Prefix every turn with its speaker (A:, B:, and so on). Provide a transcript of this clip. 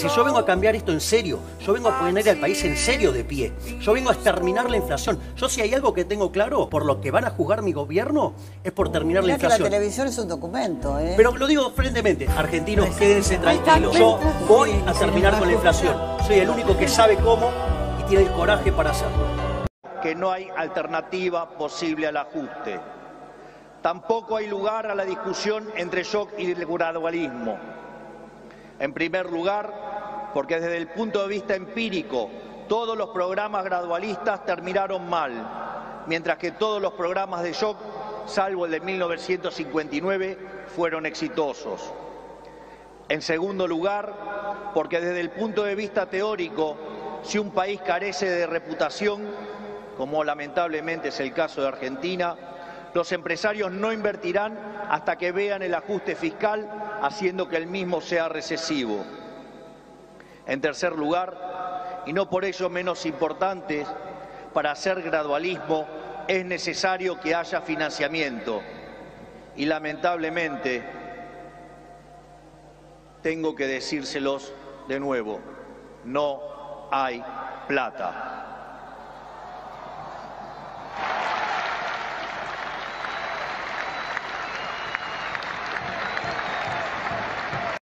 A: Si yo vengo a cambiar esto en serio, yo vengo a poner al país en serio de pie, yo vengo a exterminar la inflación. Yo si hay algo que tengo claro, por lo que van a juzgar mi gobierno, es por terminar la
B: que la
A: inflación.
B: televisión es un documento, ¿eh?
A: Pero lo digo frentemente, argentinos, quédense tranquilos. Yo voy a terminar con la inflación. Soy el único que sabe cómo y tiene el coraje para hacerlo.
C: que no hay alternativa posible al ajuste. Tampoco hay lugar a la discusión entre shock y el gradualismo. En primer lugar, porque desde el punto de vista empírico, todos los programas gradualistas terminaron mal, mientras que todos los programas de shock, salvo el de 1959, fueron exitosos. En segundo lugar, porque desde el punto de vista teórico, si un país carece de reputación, como lamentablemente es el caso de Argentina, los empresarios no invertirán hasta que vean el ajuste fiscal, haciendo que el mismo sea recesivo. En tercer lugar, y no por ello menos importante, para hacer gradualismo es necesario que haya financiamiento. Y lamentablemente, tengo que decírselos de nuevo, no hay plata.